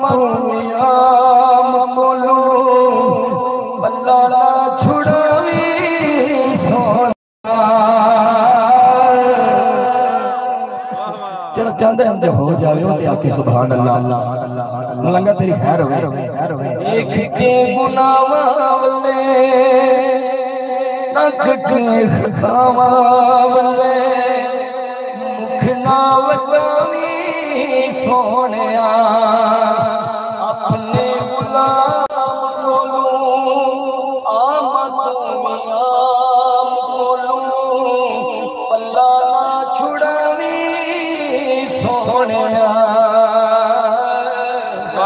متویام بولو اللہ نہ چھڑاوی سونا جڑا چاہتے ہیں جو ہو جاوے ہو تے آکے سبحان اللہ ملنگا تیری خیر ہوئے ایک کے گناہ والے تک کے خاما والے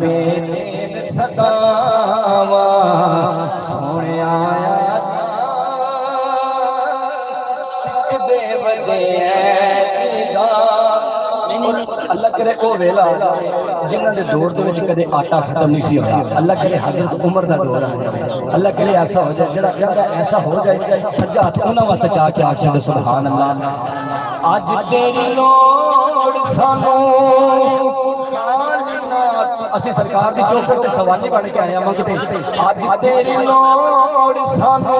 پین سداوا کرے او ویلا جنہاں دے دور دے وچ کدے آٹا ختم نہیں سی ہویا اللہ کرے حضرت عمر دا دور آ جائے اللہ کرے ایسا ہو جائے جڑا چاہتا ایسا ہو جائے سجا ہاتھ انہاں واسطے چاہ کے آکھ چھڑے سبحان اللہ اج تیری لوڑ سانو اسی سرکار دی چوکھٹ تے سوالی بن کے آئے ہیں منگتے اج تیری لوڑ سانو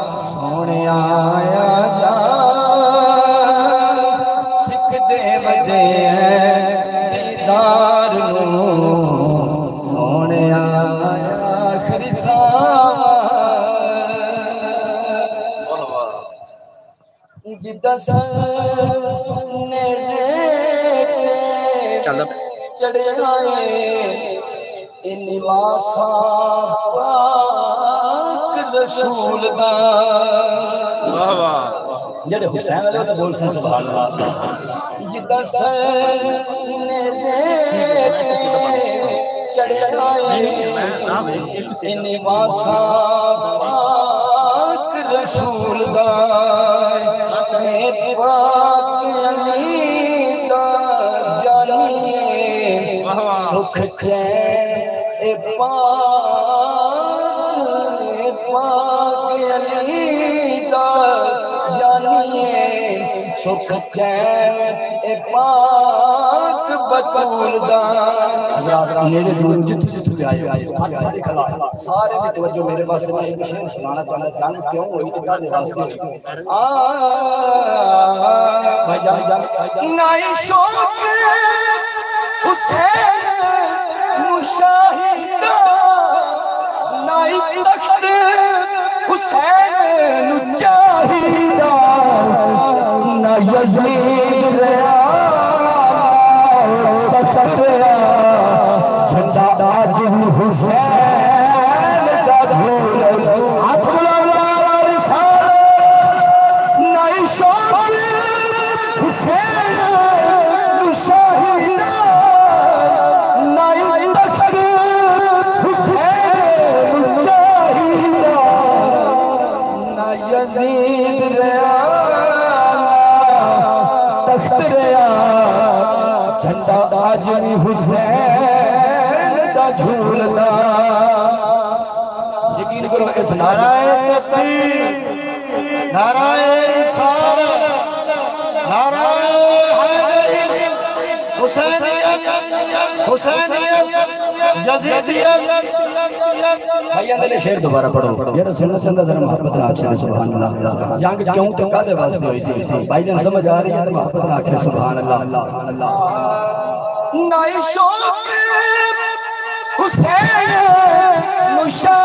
آخری ساوا جدہ سنے چڑے آئے انواسا پاک رسول دا جڑے حسین علیہ تو بول سن سبحان اللہ جدہ سنے چڑے آئے انواسا پاک رسول دا اے پاک علی دا جانیے، سکھ چین، اے پاک اے پاک علی دا جانیے سکھ چین اے پاک بطول دا نیڑے دور جتھو جتھو بھی آئے آئے آئے کھلا سارے بھی توجہ میرے پاس میں ایک شیر سنانا چاہنا جان کیوں ہوئی تو کیا دے واسطے بھائی جان جان نائی شوق حسین مشاہدہ نائی تخت حسین چاہیدہ نہ یزید جھنڈا آج حسین دا جھولتا۔ یقین کرو اس نعرہ تکبیر نعرہ رسالت نعرہ حسینیت حسینیت یزیدیت شیر دوبارہ پڑھو۔ جڑا سننا چاہتا ذرا محبت نہ سبحان اللہ۔ جنگ کیوں تو واسطے ہوئی سی؟ بھائی جان سمجھ آ رہی ہے محبت نہ سبحان اللہ۔ نائی شوق حسین مشاہدہ